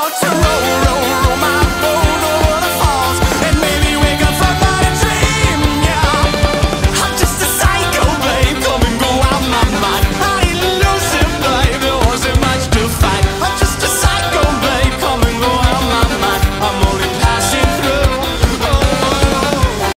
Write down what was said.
out to roll.